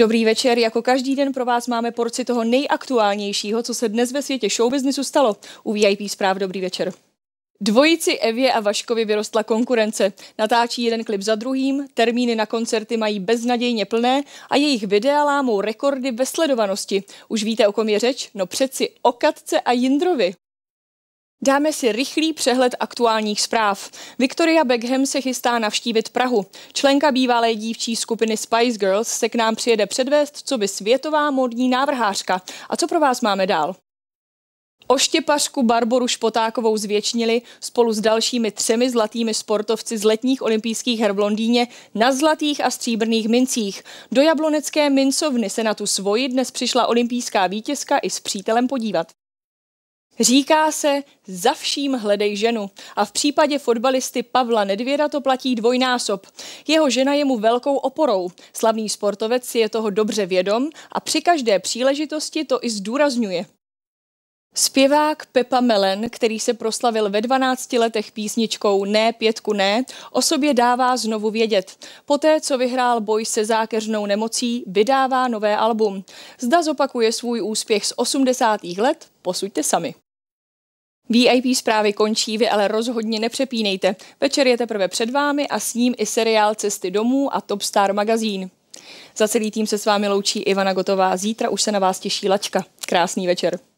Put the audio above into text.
Dobrý večer, jako každý den pro vás máme porci toho nejaktuálnějšího, co se dnes ve světě showbiznisu stalo. U VIP zpráv dobrý večer. Dvojici Evě a Vaškovi vyrostla konkurence. Natáčí jeden klip za druhým, termíny na koncerty mají beznadějně plné a jejich videa lámou rekordy ve sledovanosti. Už víte, o kom je řeč? No přeci o Katce a Jindrovi. Dáme si rychlý přehled aktuálních zpráv. Victoria Beckham se chystá navštívit Prahu. Členka bývalé dívčí skupiny Spice Girls se k nám přijede předvést, co by světová modní návrhářka. A co pro vás máme dál? Oštěpařku Barboru Špotákovou zvětšnili spolu s dalšími třemi zlatými sportovci z letních olympijských her v Londýně na zlatých a stříbrných mincích. Do jablonecké mincovny se na tu svoji dnes přišla olympijská vítězka i s přítelem podívat. Říká se, za vším hledej ženu. A v případě fotbalisty Pavla Nedvěda to platí dvojnásob. Jeho žena je mu velkou oporou. Slavný sportovec si je toho dobře vědom a při každé příležitosti to i zdůrazňuje. Zpěvák Pepa Melen, který se proslavil ve 12 letech písničkou Ne pětku ne, o sobě dává znovu vědět. Poté, co vyhrál boj se zákeřnou nemocí, vydává nové album. Zda zopakuje svůj úspěch z 80. let, posuďte sami. VIP zprávy končí, vy ale rozhodně nepřepínejte. Večer je teprve před vámi a s ním i seriál Cesty domů a Top Star magazín. Za celý tým se s vámi loučí Ivana Gotová. Zítra už se na vás těší lačka. Krásný večer.